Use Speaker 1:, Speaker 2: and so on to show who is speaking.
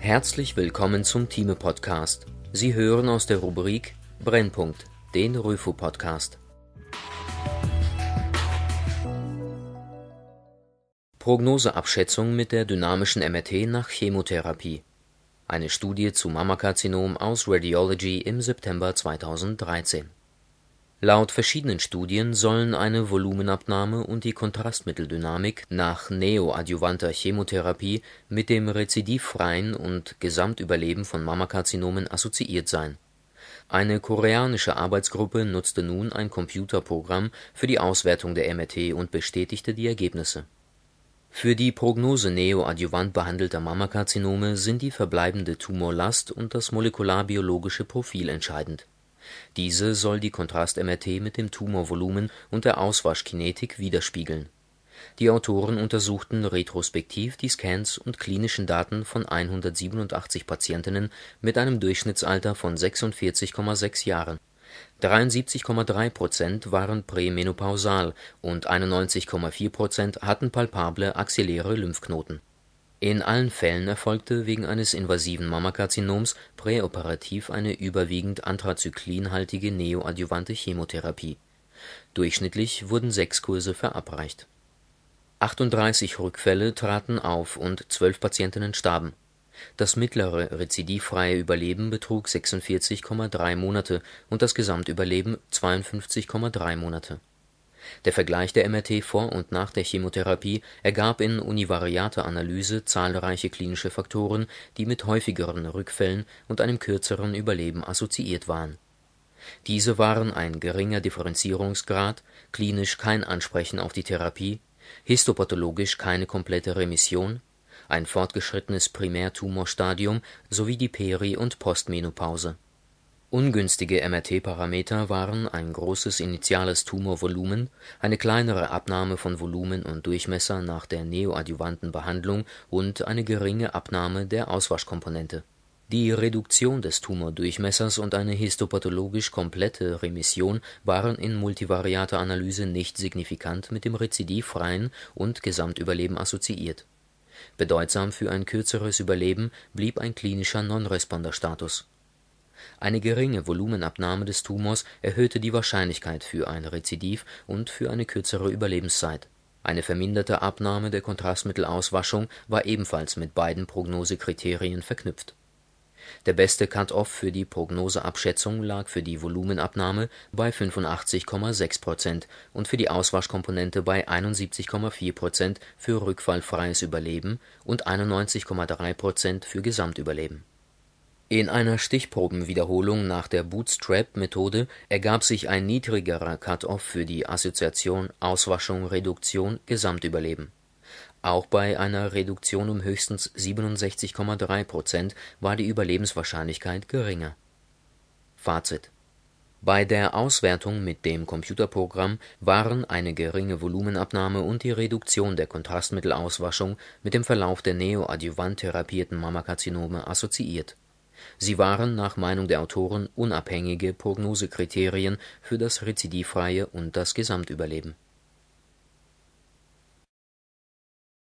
Speaker 1: Herzlich willkommen zum Thieme Podcast. Sie hören aus der Rubrik Brennpunkt, den Röfo Podcast. Prognoseabschätzung mit der dynamischen MRT nach Chemotherapie. Eine Studie zu Mammakarzinom aus Radiology im September 2013. Laut verschiedenen Studien sollen eine Volumenabnahme und die Kontrastmitteldynamik nach neoadjuvanter Chemotherapie mit dem rezidivfreien und Gesamtüberleben von Mammakarzinomen assoziiert sein. Eine koreanische Arbeitsgruppe nutzte nun ein Computerprogramm für die Auswertung der MRT und bestätigte die Ergebnisse. Für die Prognose neoadjuvant behandelter Mammakarzinome sind die verbleibende Tumorlast und das molekularbiologische Profil entscheidend diese soll die Kontrast-MRT mit dem Tumorvolumen und der Auswaschkinetik widerspiegeln. Die Autoren untersuchten retrospektiv die Scans und klinischen Daten von 187 Patientinnen mit einem Durchschnittsalter von 46,6 Jahren. 73,3 Prozent waren prämenopausal und 91,4 Prozent hatten palpable axilläre Lymphknoten in allen Fällen erfolgte wegen eines invasiven Mammakarzinoms präoperativ eine überwiegend anthrazyklinhaltige neoadjuvante Chemotherapie. Durchschnittlich wurden sechs Kurse verabreicht. 38 Rückfälle traten auf und zwölf Patientinnen starben. Das mittlere rezidivfreie Überleben betrug 46,3 Monate und das Gesamtüberleben 52,3 Monate der Vergleich der MRT vor und nach der Chemotherapie ergab in univariater Analyse zahlreiche klinische Faktoren, die mit häufigeren Rückfällen und einem kürzeren Überleben assoziiert waren. Diese waren ein geringer Differenzierungsgrad, klinisch kein Ansprechen auf die Therapie, histopathologisch keine komplette Remission, ein fortgeschrittenes Primärtumorstadium sowie die Peri und Postmenopause Ungünstige MRT-Parameter waren ein großes initiales Tumorvolumen, eine kleinere Abnahme von Volumen und Durchmesser nach der neoadjuvanten Behandlung und eine geringe Abnahme der Auswaschkomponente. Die Reduktion des Tumordurchmessers und eine histopathologisch komplette Remission waren in multivariater Analyse nicht signifikant mit dem rezidivfreien und Gesamtüberleben assoziiert. Bedeutsam für ein kürzeres Überleben blieb ein klinischer Non-Responder-Status eine geringe Volumenabnahme des Tumors erhöhte die Wahrscheinlichkeit für ein Rezidiv und für eine kürzere Überlebenszeit. Eine verminderte Abnahme der Kontrastmittelauswaschung war ebenfalls mit beiden Prognosekriterien verknüpft. Der beste Cut-off für die Prognoseabschätzung lag für die Volumenabnahme bei 85,6 Prozent und für die Auswaschkomponente bei 71,4 Prozent für rückfallfreies Überleben und 91,3 Prozent für Gesamtüberleben in einer Stichprobenwiederholung nach der Bootstrap-Methode ergab sich ein niedrigerer Cut-off für die Assoziation Auswaschung-Reduktion-Gesamtüberleben. Auch bei einer Reduktion um höchstens 67,3 Prozent war die Überlebenswahrscheinlichkeit geringer. Fazit Bei der Auswertung mit dem Computerprogramm waren eine geringe Volumenabnahme und die Reduktion der Kontrastmittelauswaschung mit dem Verlauf der neoadjuvant therapierten Mammakarzinome assoziiert Sie waren nach Meinung der Autoren unabhängige Prognosekriterien für das rezidivfreie und das Gesamtüberleben